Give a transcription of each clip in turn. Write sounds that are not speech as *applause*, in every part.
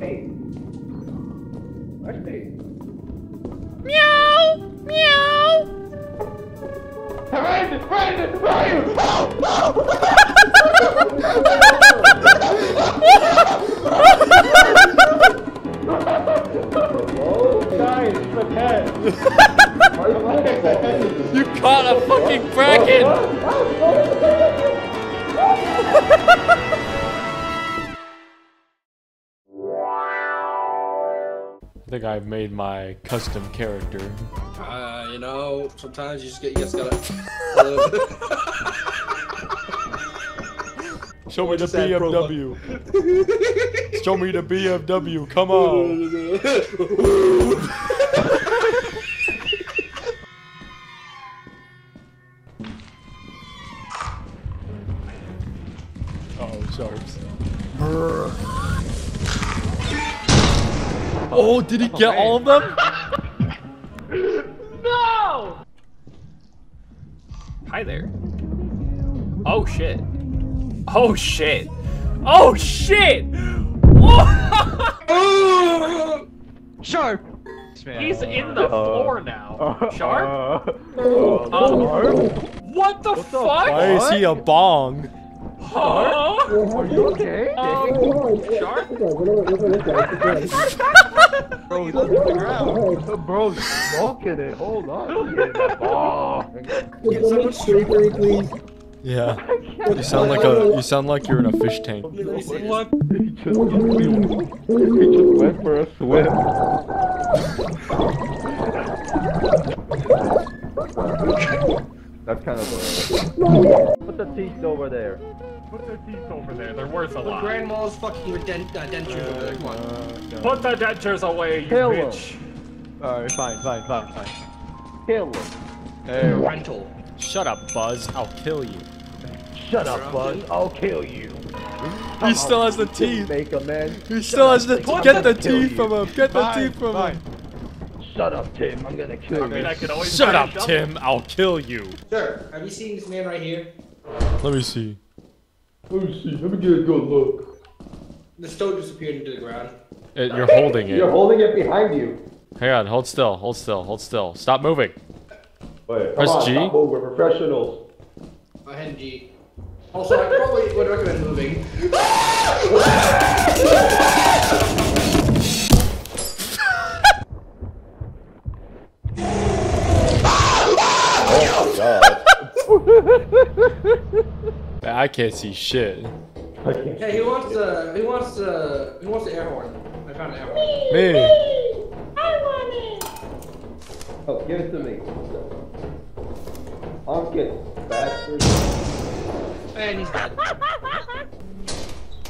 Hey. Where's? Meow! Meow! Run! Run! Run! Oh, guys, the cat. You caught a fucking *laughs* kraken! I think I've made my custom character. Uh, you know, sometimes you just get, you just gotta. *laughs* Show me the BMW. Show me the BMW. Come on. *laughs* *laughs* Oh, sharks. Oh, did he get all of them? *laughs* No! Hi there. Oh shit. Oh shit. Oh shit! Whoa! *laughs* Sharp! He's in the uh, floor now. Uh, Sharp? Uh, oh, Um, what the fuck? Why is he a bong? Huh? Are you okay? Um, Sharp? Bro, he's under the ground. Bro, you're smoking it. Hold on. Oh. Get someone straight, please. Yeah. You sound like a you sound like you're in a fish tank. What? He just, he just went for a swim. *laughs* That's kind of a... Put the teeth over there. Put their teeth over there. They're worth a lot. Grandma's fucking with dent, uh, dentures over there. Come on. Put the dentures away, you Kill him. bitch. Alright, fine, fine, fine, fine. Kill him. Hey, Rental. Shut up, Buzz. I'll kill you. Shut up, Buzz. I'll kill you. He still has the teeth. Make a man. He still has the Put get the teeth from him. Get the teeth from him. Shut up, Tim. I'm gonna kill I mean, I you. could always Shut up, Tim. I'll kill you. Sir, have you seen this man right here? Let me see. Let me see. Let me get a good look. The stone disappeared into the ground. It, you're holding it. You're holding it behind you. Hang on. Hold still. Hold still. Hold still. Stop moving. Wait, Press on, G. stop move, We're professionals. I had G. Also, I probably would recommend moving. *laughs* *laughs* I can't see shit. I can't. Hey, who wants the? Who wants the? Who wants the air horn? I found an air horn. Me. Me. I want it. Oh, give it to me. Honk it, bastard. And he's dead. *laughs*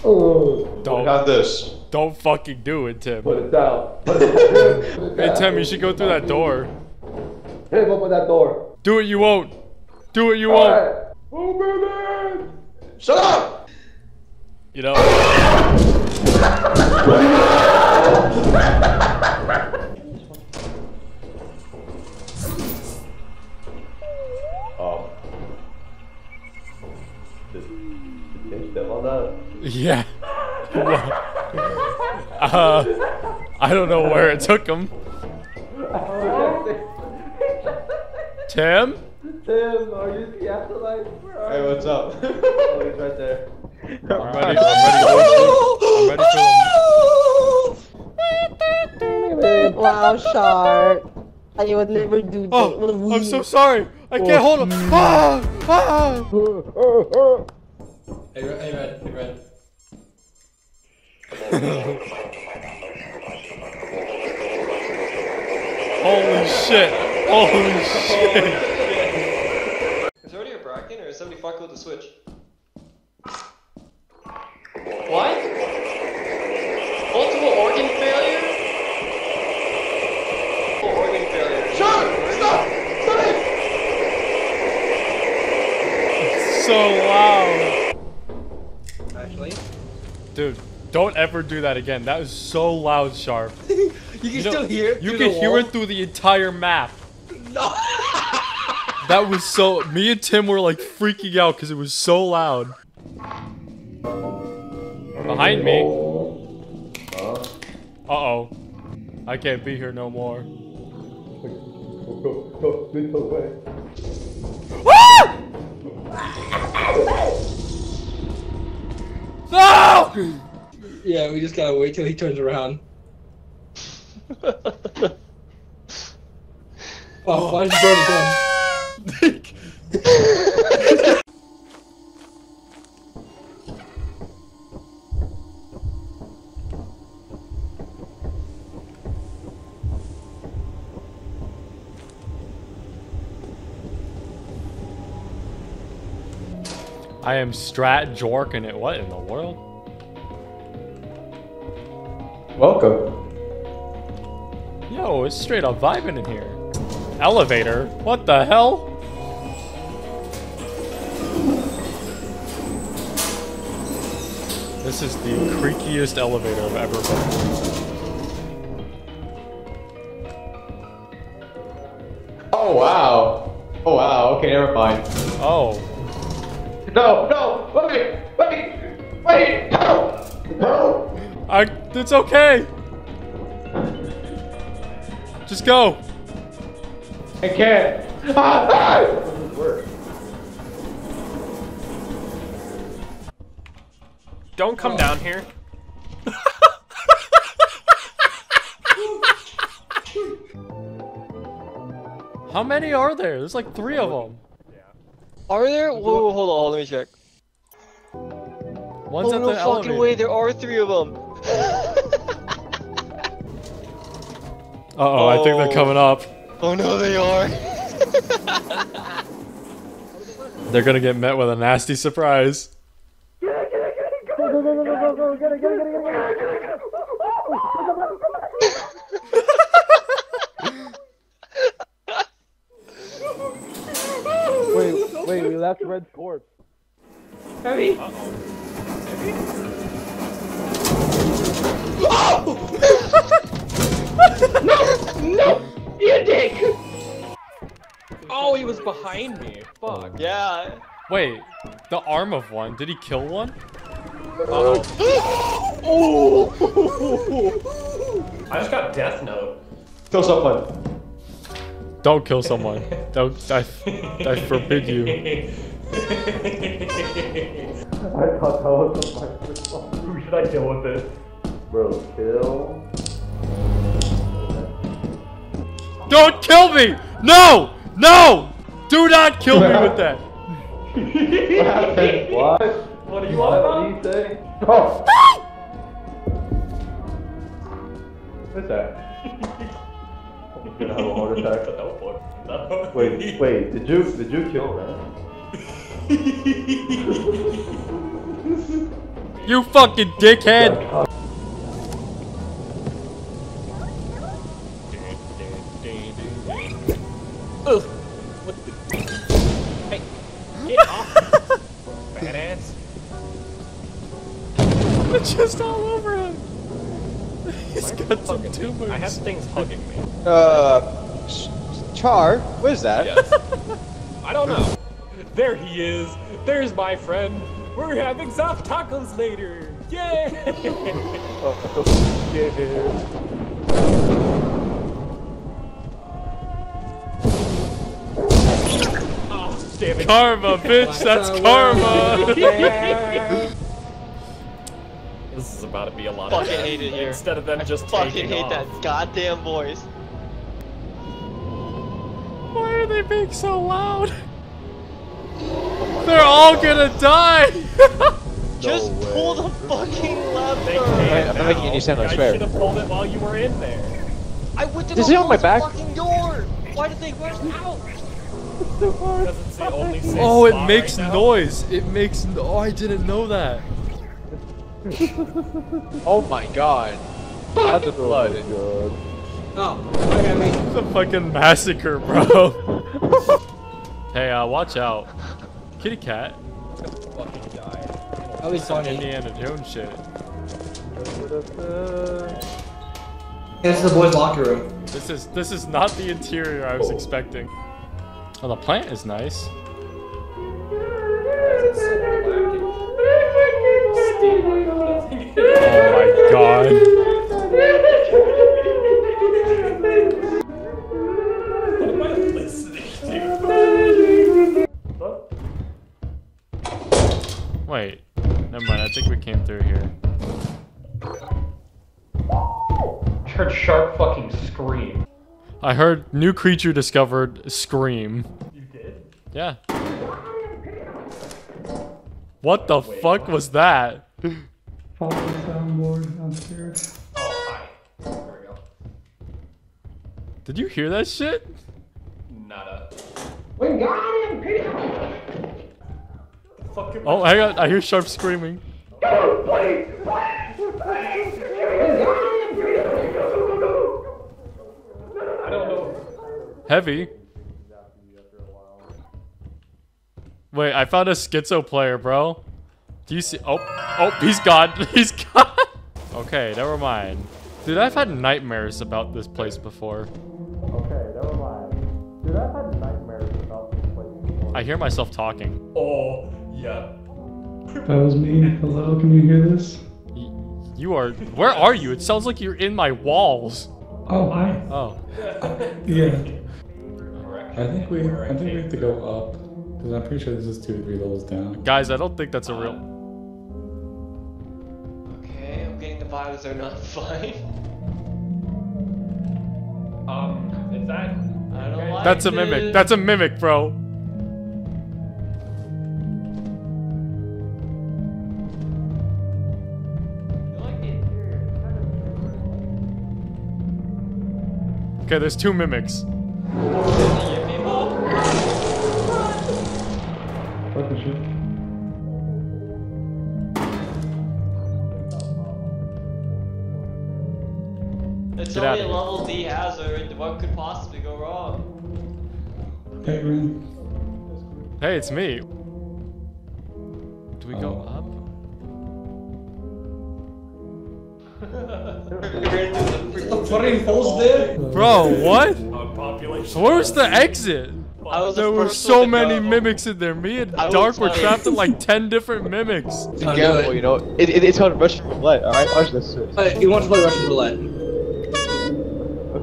Oh, Don't. Got this. Don't fucking do it, Tim. put it down. Put it, put Hey. Tim. You should go through that door. Hit him open that door. Do it. You won't. Do it. You won't. Alright. Open it! Shut up! You know. Oh. *laughs* Did, did Tim step on that? Yeah. *laughs* uh, I don't know where it took him. *laughs* Tim? Tim, are you the afterlife? Where Hey, what's up? *laughs* Oh, he's right there. *laughs* I'm ready. I'm ready. I'm ready for *laughs* Wow, shark. I would never do that. Oh, I'm so sorry. I can't hold him. Ah, ah. Hey, Red. Hey, Red. Hey, Red. Holy shit. Holy shit. 75 with the switch. What? Multiple organ failure? Multiple organ failure. John! Stop! Stop it! so loud. Actually? Dude, don't ever do that again. That was so loud, Sharp. *laughs* you can you know, still hear it You can hear wall? it through the entire map. No! That was so. Me and Tim were like freaking out because it was so loud. Behind me. Uh-oh. I can't be here no more. Go, go, this *laughs* way. No! Yeah, we just gotta wait till he turns around. *laughs* Oh, why did you burn the gun? I am Strat Jorking it. What in the world? Welcome. Yo, it's straight up vibing in here. Elevator? What the hell? This is the creakiest elevator I've ever been. Oh wow. Oh wow. Okay, never mind. Oh. No, no, wait, wait, wait, no, no. I it's okay. Just go. I can't. Ah, ah. Don't come down here. *laughs* How many are there? There's like three of them. Yeah. Are there? Whoa, whoa, hold on, let me check. One's oh at no the fucking elevator. way, there are three of them. *laughs* Uh oh, I think they're Oh. coming up. oh no, they are. *laughs* They're gonna get met with a nasty surprise. Wait, wait, we left Red's corpse. Oh, he was behind me. Fuck. yeah. Wait, the arm of one. Did he kill one? Uh-oh. I just got Death Note. Kill someone. Don't kill someone. Don't. I, I forbid you. *laughs* I thought that was the microphone. Who should I kill with this? Bro, kill. Don't kill me! No! No! Do not kill me with that. *laughs* What happened? What? What do you What want? did he say? Oh. What's that? *laughs* I'm gonna have a heart attack. No. Wait, wait, did you did you kill that? *laughs* You fucking dickhead! Get off. *laughs* Badass. It's *laughs* just all over him. He's got some Fucking- tumors. I have things hugging me. Uh, Char, what is that? Yes. *laughs* I don't know. There he is. There's my friend. We're having soft tacos later. Yay! *laughs* oh, damn it. Karma, bitch, that's karma! This is about to be a lot Fucking of hate it here. Instead of them just Fucking taking hate off. that goddamn voice. Why are they being so loud? They're all gonna die! *laughs* Just pull the fucking lever. I'm making now. you sound like I swear. should have pulled it while you were in there. I went to Is go he on my close back? fucking door. Why did they rush out? Because it's the only Oh, it makes right now. noise. It makes. No- oh, I didn't know that. *laughs* Oh my god. That's of blood. Oh, I got me. It's a fucking massacre, bro. *laughs* hey, uh, watch out. Kitty cat. Fucking die. That was Some funny. Indiana Jones shit. This is the boys' locker room. This is this is not the interior I was expecting. Oh, the plant is nice. Oh my god. Wait, never mind. I think we came through here. Heard sharp fucking scream. I heard new creature discovered scream. You did? Yeah. What the Wait, fuck what? was that? *laughs* Follow the soundboard downstairs. Oh, hi. There we go. Did you hear that shit? Nada. We oh, got him, Peter! Fucking. Oh, hang on. I hear Sharp screaming. Go, please! Please! Please! We got him, Peter! Go, go, go, go! I don't know. Heavy. Wait, I found a schizo player, bro. Do you see? Oh, oh, he's gone. *laughs* He's gone. Okay, never mind. Dude, I've had nightmares about this place before. Okay, never mind. Dude, I've had nightmares about this place before. I hear myself talking. Oh, yeah. That was me. Hello, can you hear this? Y- You are. Where are you? It sounds like you're in my walls. Oh, hi. Oh. *laughs* Yeah. I think we. I think we have to go up because I'm pretty sure this is two or three levels down. Guys, I don't think that's a real. Vibes they're not *laughs* fine. Um, is that. I don't like That's a mimic. this. That's a mimic, bro. I like the interior. It's kind of Okay, there's two mimics. Get only outta a here. level D hazard. What could possibly go wrong? Hey, Ren. Hey, it's me. Do we go Oh. up? The fucking holes there? Bro, what? population. Where's the exit? Was There were so many go. mimics in there. Me and Dark were trapped in like 10 different mimics. Be careful, you know. It, it, it's called Russian roulette, alright? Watch this. Hey, you want to play Russian roulette?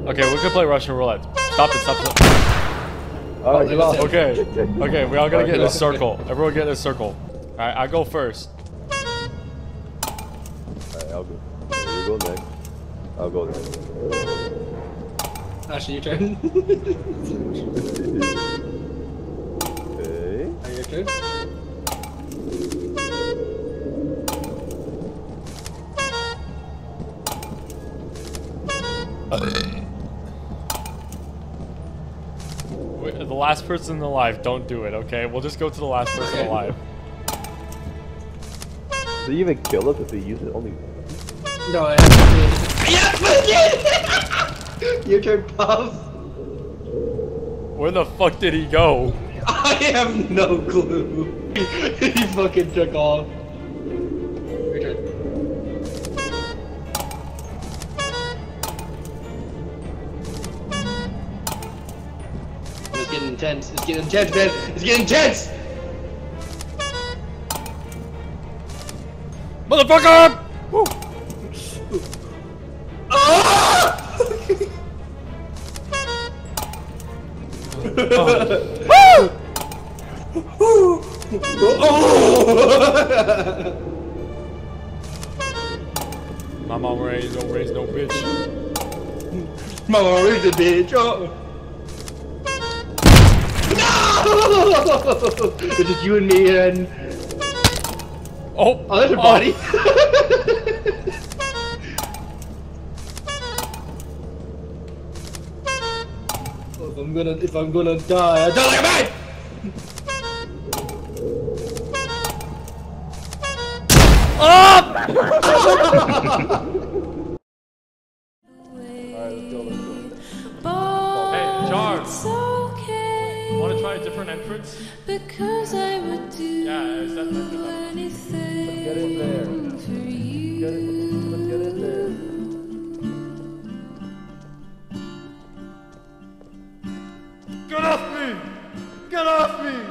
Okay, we can play Russian roulette. Stop it, stop it. Oh, you lost. Okay, *laughs* okay, we all gotta get in a circle. Everyone get in a circle. Alright, I go first. Alright, I'll go. You go next. I'll go next. Actually, *laughs* your turn. Okay. your turn. Wait, The last person alive, don't do it, okay? We'll just go to the last person alive. Did you even kill us if we use it only? No, I *laughs* have to. Yes, we did! Your turn, Puff. Where the fuck did he go? I have no clue. *laughs* he fucking took off. Getting intense. It's getting intense, man. It's getting intense. Motherfucker! Woo. My mom raised don't raise no bitch. My mom raise a bitch. Oh. No! It's just you and me and. Oh, Oh, there's a oh. body. *laughs* if I'm gonna, if I'm gonna die, I die like a man. Hey, oh! *laughs* Manfred's? Because I would do yeah, is that anything Let's get in there. for you. Get in, let's get in there. Get off me! Get off me!